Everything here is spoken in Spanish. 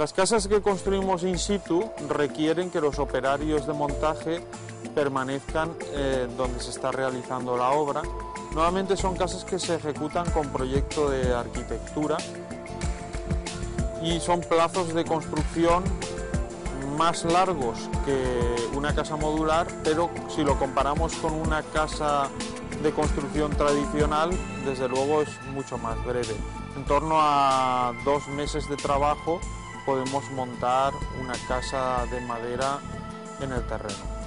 Las casas que construimos in situ requieren que los operarios de montaje permanezcan eh, donde se está realizando la obra. Nuevamente son casas que se ejecutan con proyecto de arquitectura y son plazos de construcción más largos que una casa modular, pero si lo comparamos con una casa de construcción tradicional, desde luego es mucho más breve. En torno a dos meses de trabajo podemos montar una casa de madera en el terreno.